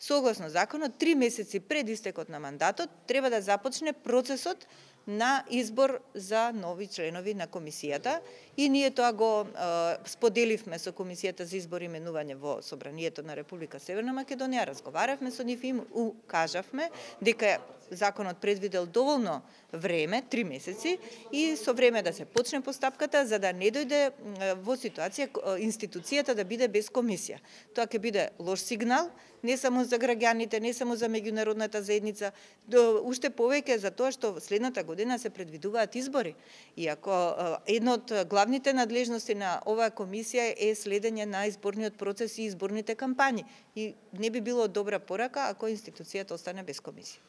согласно законот, три месеци пред истекот на мандатот, треба да започне процесот на избор за нови членови на комисијата и ние тоа го е, споделивме со комисијата за избор и именување во собранието на Република Северна Македонија, разговаравме со нив и им укажавме дека законот предвидел доволно време, три месеци, и со време да се почне постапката, за да не дојде во ситуација институцијата да биде без комисија. Тоа ќе биде лош сигнал, не само за граѓаните, не само за меѓународната заедница, до, уште повеќе за тоа што следната година се предвидуваат избори. И едно од главните надлежности на оваа комисија е следење на изборниот процес и изборните кампањи. И не би било добра порака ако институцијата остане без комисија.